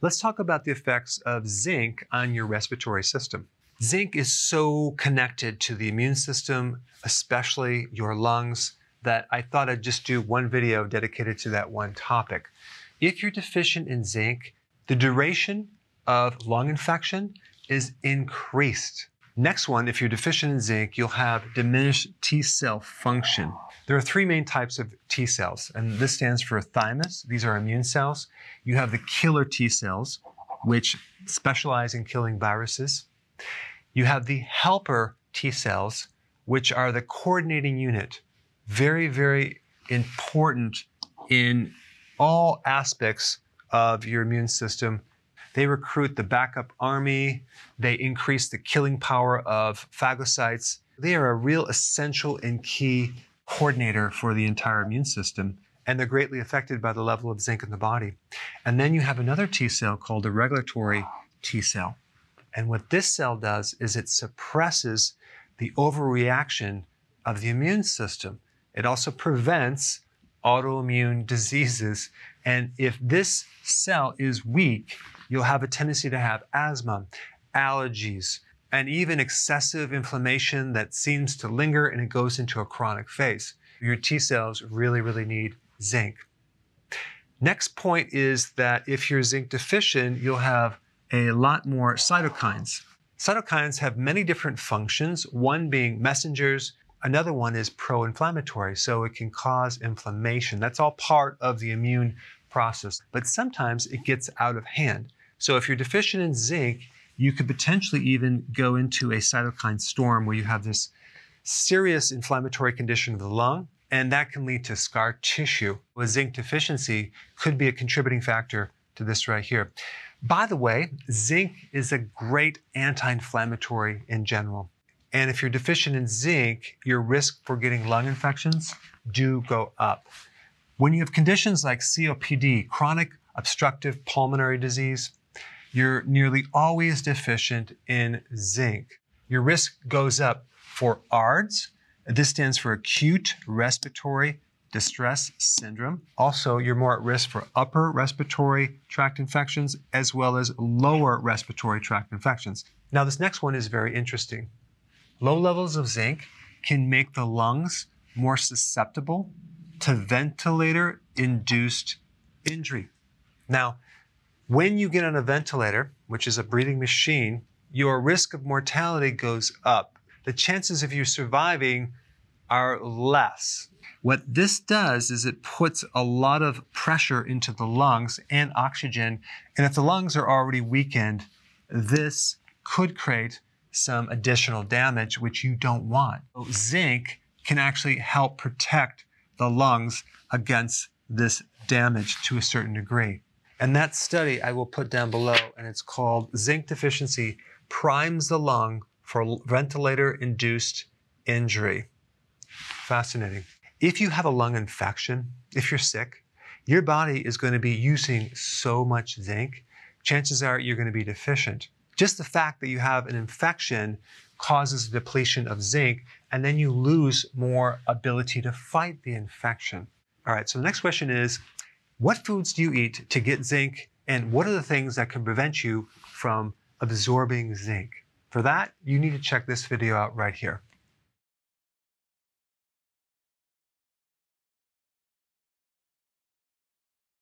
Let's talk about the effects of zinc on your respiratory system. Zinc is so connected to the immune system, especially your lungs, that I thought I'd just do one video dedicated to that one topic. If you're deficient in zinc, the duration of lung infection is increased. Next one, if you're deficient in zinc, you'll have diminished T cell function. There are three main types of T cells, and this stands for thymus. These are immune cells. You have the killer T cells, which specialize in killing viruses. You have the helper T cells, which are the coordinating unit. Very, very important in all aspects of your immune system they recruit the backup army. They increase the killing power of phagocytes. They are a real essential and key coordinator for the entire immune system, and they're greatly affected by the level of zinc in the body. And then you have another T cell called a regulatory T cell. And what this cell does is it suppresses the overreaction of the immune system. It also prevents autoimmune diseases. And if this cell is weak, you'll have a tendency to have asthma, allergies, and even excessive inflammation that seems to linger and it goes into a chronic phase. Your T cells really, really need zinc. Next point is that if you're zinc deficient, you'll have a lot more cytokines. Cytokines have many different functions, one being messengers, another one is pro inflammatory, so it can cause inflammation. That's all part of the immune process, but sometimes it gets out of hand. So if you're deficient in zinc, you could potentially even go into a cytokine storm where you have this serious inflammatory condition of the lung, and that can lead to scar tissue. A zinc deficiency could be a contributing factor to this right here. By the way, zinc is a great anti-inflammatory in general. And if you're deficient in zinc, your risk for getting lung infections do go up. When you have conditions like COPD, chronic obstructive pulmonary disease, you're nearly always deficient in zinc. Your risk goes up for ARDS. This stands for acute respiratory distress syndrome. Also, you're more at risk for upper respiratory tract infections as well as lower respiratory tract infections. Now, this next one is very interesting. Low levels of zinc can make the lungs more susceptible to ventilator induced injury. Now, when you get on a ventilator, which is a breathing machine, your risk of mortality goes up. The chances of you surviving are less. What this does is it puts a lot of pressure into the lungs and oxygen. And if the lungs are already weakened, this could create some additional damage, which you don't want. Zinc can actually help protect the lungs against this damage to a certain degree. And that study I will put down below, and it's called Zinc Deficiency Primes the Lung for Ventilator Induced Injury. Fascinating. If you have a lung infection, if you're sick, your body is going to be using so much zinc, chances are you're going to be deficient. Just the fact that you have an infection causes depletion of zinc, and then you lose more ability to fight the infection. All right, so the next question is what foods do you eat to get zinc, and what are the things that can prevent you from absorbing zinc? For that, you need to check this video out right here.